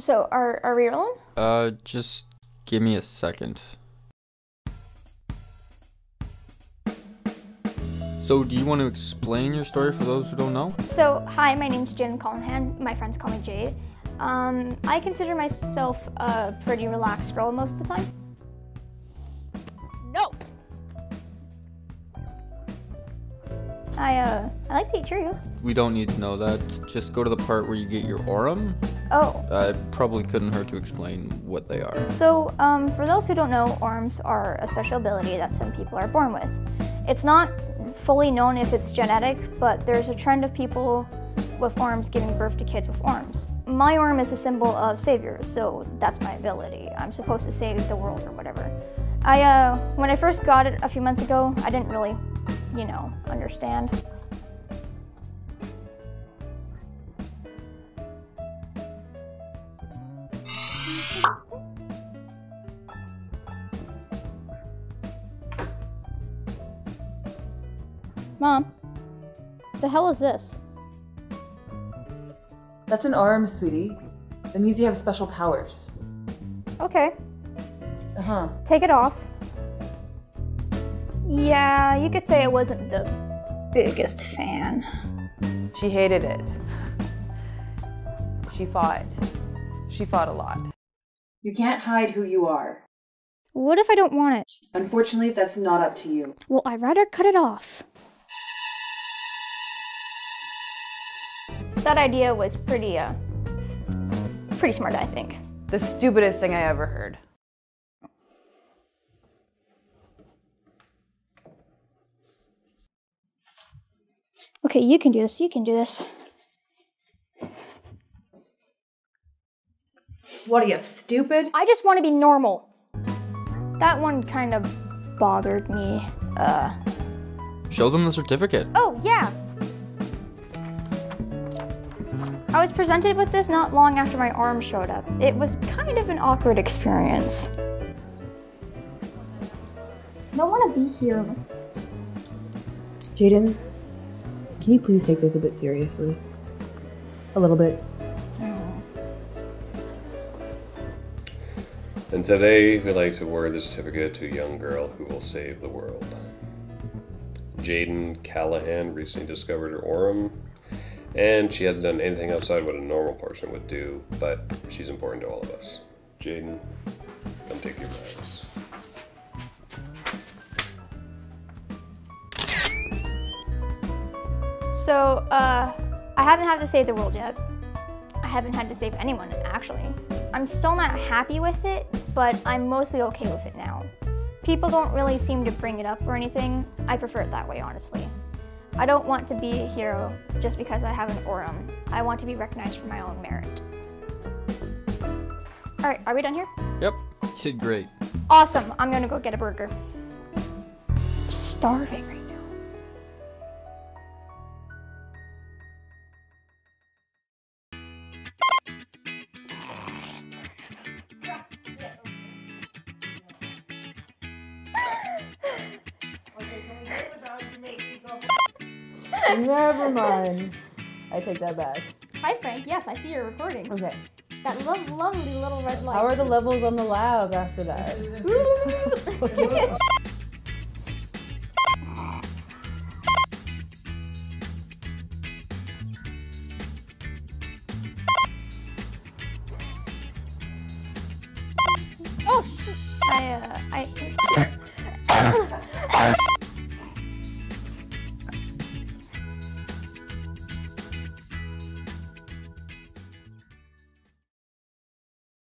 So, are, are we rolling? Uh, just give me a second. So, do you want to explain your story for those who don't know? So, hi, my name's Jen Callahan. My friends call me Jade. Um, I consider myself a pretty relaxed girl most of the time. I, uh, I like to eat Cheerios. We don't need to know that. Just go to the part where you get your Aurum. Oh, Uh, it probably couldn't hurt to explain what they are. So, um, for those who don't know, Aurums are a special ability that some people are born with. It's not fully known if it's genetic, but there's a trend of people with Aurums giving birth to kids with Aurums. My Aurum is a symbol of savior, so that's my ability. I'm supposed to save the world or whatever. I, uh, when I first got it a few months ago, I didn't really, you know, understand. Mom, the hell is this? That's an Aurum, sweetie. That means you have special powers. Okay, Uh huh. take it off. Yeah, you could say I wasn't the biggest fan. She hated it. She fought. She fought a lot. You can't hide who you are. What if I don't want it? Unfortunately, that's not up to you. Well, I'd rather cut it off. That idea was pretty, uh, pretty smart, I think. The stupidest thing I ever heard. Okay, you can do this, you can do this. What are you, stupid? I just want to be normal. That one kind of bothered me. Uh, Show them the certificate. oh, yeah. I was presented with this not long after my Aurum showed up. It was kind of an awkward experience. I Don't want to be here. Jaiden, can you please take this a bit seriously? A little bit. Mm-hmm. And today, we'd like to award the certificate to a young girl who will save the world. Jaiden Callahan recently discovered her Aurum, and she hasn't done anything outside what a normal person would do, but she's important to all of us. Jaiden, come take your bags. So, uh, I haven't had to save the world yet. I haven't had to save anyone, actually. I'm still not happy with it, but I'm mostly okay with it now. People don't really seem to bring it up or anything. I prefer it that way, honestly. I don't want to be a hero just because I have an Aurum. I want to be recognized for my own merit. All right, are we done here? Yep, you did great. Awesome. I'm gonna go get a burger. I'm starving right Never mind. I take that back. Hi, Frank. Yes, I see you're recording. Okay. That lo- lovely little red light. How are the levels on the lab after that? oh, sh- I, uh, I.